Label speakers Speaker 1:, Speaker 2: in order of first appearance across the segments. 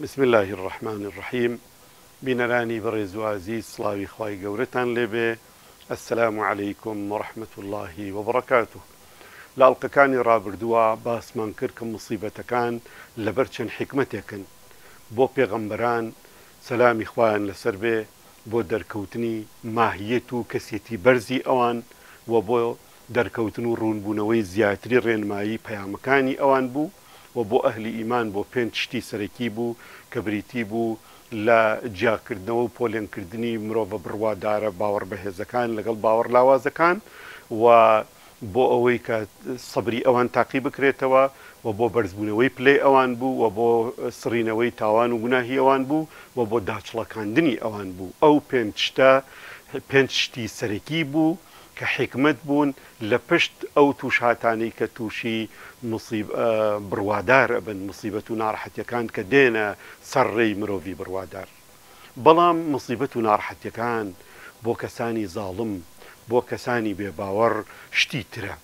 Speaker 1: بسم اللە الرحمن الرحیم بینەرانی بەڕێز و ئازیز سڵاوی خوای گەورەتان لێبێ السلام علیکم ورحمة اللە وبرکاته لە ئەڵقەکانی ڕابردووە باسمان کرد کە موسیبەتەکان لەبەر چەند حیکمەتێکن بۆ پێغەمبەران سەلامی خوایان لەسەر بێ بۆ دەرکەوتنی ماهیەت و کەسێتی بەرزی ئەوان وە بۆ دەرکەوتن و ڕوونبوونەوەی زیاتری ڕێنمایی پەیامەکانی ئەوان بوو و بۆ ئەهلی ئیمان بۆ پێنج شتی سەرەکی بوو کە بریتی بوو لە جیاکردنەوە و پۆلێنکردنی مرۆڤە بڕوادارە باوەڕبەهێزەکان لەگەڵ باوەڕ لاوازەکان و بۆ ئەوەی کە سەبری ئەوان تاقی بکرێتەوە و بۆ بەرزبوونەوەی پلەی ئەوان بوو و بۆ سڕینەوەی تاوان و گوناهی ئەوان بوو و بۆ داچڵەکاندنی ئەوان بوو ئەو پێنج شتە پێنج شتی سەرەکی بوو کە حیکمەت بوون لە پشت ئەو تووشهاتانەی کە تووشی موسیب بڕوادار ئەبن، موسیبەت و ناڕەحەتیەکان کە دێنە سەر ڕێی مرۆڤی بڕوادار. بەڵام موسیبەت و ناڕەحەتیەکان بۆ کەسانی زاڵم، بۆ کەسانی بێ باوەڕ شتی ترە.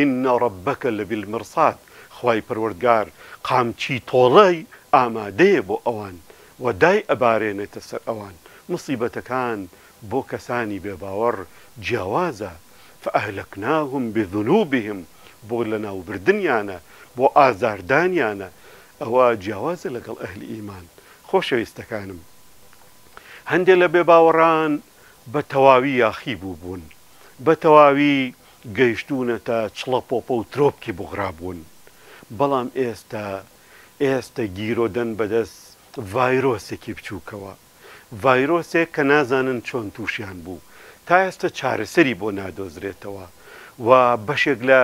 Speaker 1: ان ربک لبالمرصاد، خوای پەروەردگار قامچی تۆڵەی ئامادەیە بۆ ئەوان و دای ئەبارێنێتە سەر ئەوان، موسیبەتەکان بۆ کەسانی بێ باوەڕ جیاوازە، فاهلکناهم بذنوبهم بۆ لەناوبردنیانە بۆ ئازاردانیانە ئەوە جیاوازە لەگەڵ ئەهلی ئیمان خۆشەویستەکانم هەندێ لە بێ باوەڕان بە تەواوی یاخی بووبوون بە تەواوی گەیشتوونەتە چڵەپۆپە و ترۆپکی بوغرابوون، بەڵام ئێستا ئێستە گیرۆدەن بەدەست ڤایرۆسێکی بچووکەوە، ڤایرۆسێک کە نازانن چۆن تووشیان بوو، تا ئێستە چارەسەری بۆ نادۆزرێتەوە و بەشێک لە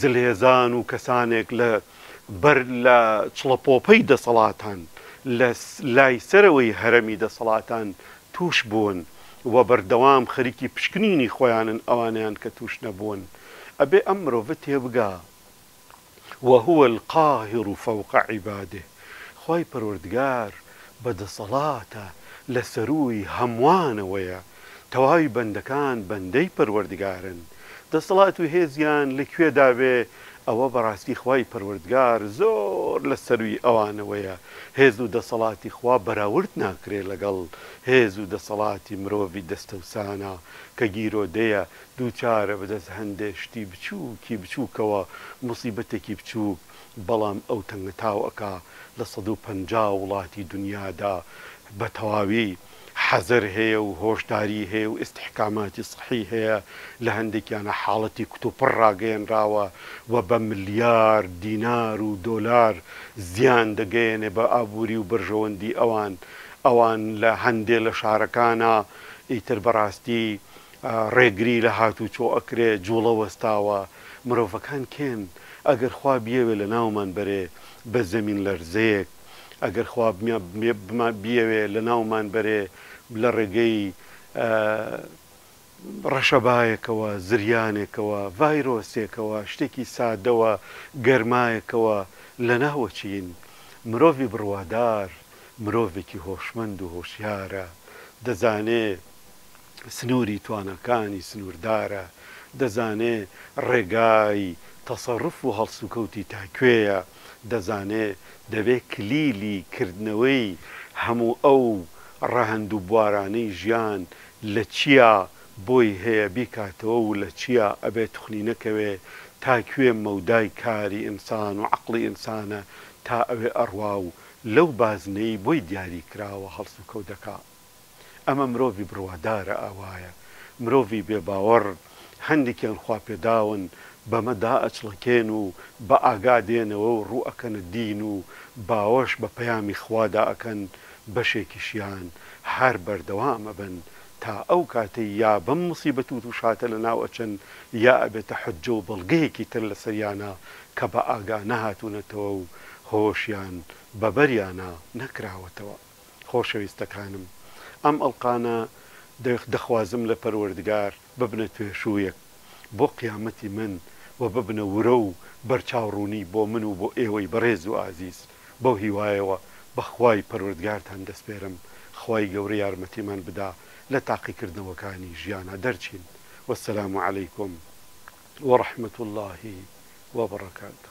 Speaker 1: زلهێزان و کەسانێک لە بەر لە چڵەپۆپەی دەسەڵاتان لە لای سەرەوەی هەرەمی دەسەڵاتان توش بوون وە بەردەوام خەریکی پشکنینی خۆیانن ئەوانەیان کە توش نەبوون ئەبێ ئەم مرۆڤە تێبگا وهو القاهر فوق عباده خوای پەروەردگار بە دەسەڵاتە لە سەرووی هەمووانەوەیە تەواوی بەندەکان بەندەی پەروەردگارن دەسەڵات و هێزیان لە کوێدا بێ ئەوە بەڕاستی خوای پەروەردگار زۆر لە سەروی ئەوانەوەیە، هێز و دەسەڵاتی خوا بەراورد ناکرێ لەگەڵ هێز و دەسەڵاتی مرۆڤی دەستەوسانا کە گیرۆدەیە دووچارە بە دەست هەندێ شتی بچووکی بچووکەوە موسیبەتێکی بچووک بەڵام ئەو تەنگەتاو ئەکا لە سەد و پەنجا وڵاتی دونیادا بە تەواوی حەزەر هەیە و هۆشداری هەیە و ئیستحکاماتی سەحی هەیە، لە هەندێکیانە حاڵەتی کتوپڕ ڕاگەیەنراوە و بە ملیار دینار و دۆلار زیان دەگەیەنێ بە ئابووری و بەرژەوەندی ئەوان، ئەوان لە هەندێ لە شارەکانا ئیتر بەڕاستی ڕێگری لە هاتوچۆ ئەکرێ، جوڵە وەستاوە، مرۆڤەکان کێن؟ ئەگەر خوا بیەوێ لەناومان بەرێ بە زەمین لەرزەیەک. ئەگەر خوا بیەوێ لەناومان بەرێ لە ڕێگەی ڕەشەبایەکەوە، زریانێکەوە، ڤایرۆسێکەوە، شتێکی سادەوە، گەرمایەکەوە لەناو ئەچین. مرۆڤی بڕوادار مرۆڤێکی هۆشمەند و هۆشیارە، دەزانێ. سنووری تواناکانی سنووردارە، دەزانێ ڕێگای تەسەروف و هەڵسوکەوتی تا کوێیە، دەزانێ دەبێ کلیلی کردنەوەی هەموو ئەو ڕەهەند و بوارانەی ژیان لە چیا بۆی هەیە بیکاتەوە و لە چیا ئەبێ توخنی نەکەوێ، تا کوێ مەودای کاری ئینسان و عەقڵی ئینسانە تا ئەوێ ئەڕوا و لەو بازنەی بۆی دیاری کراوە هەڵسوکەوت دەکا. ئەمە مرۆڤی بڕوادارە ئاوایە، مرۆڤی بێ باوەڕ هەندێکیان خوا پێداون بەمە دائەچڵەکێن و بە ئاگا دێنەوە و ڕوو ئەکەنە دین و باوەش بە پەیامی خوادا ئەکەن، بەشێکیشیان هەر بەردەوام ئەبن تا ئەو کاتەی یا بەم موسیبەت و توشهاتە لە ناو ئەچن یا ئەبێتە حوججە و بەڵگەیەکی تر لە سەریانا کە بە ئاگا نەهاتونەتەوە و هۆشیان بە بەریانا نەکراوەتەوە. خۆشەویستەکانم ئەم ئەڵقانە دەخوازم لە پەروەردگار ببنە توێشوویەک بۆ قیامەتی من و ببنە ورە و بەرچاو ڕوونی بۆ من و بۆ ئێوەی بەڕێز و ئازیز بەو هیوایەوە بە خوای پەروەردگارتان دەسپێرم خوای گەورە یارمەتیمان بدا لە تاقیکردنەوەکانی ژیانا دەرچین والسلام علیکم ورحمة اللە وبرکاته.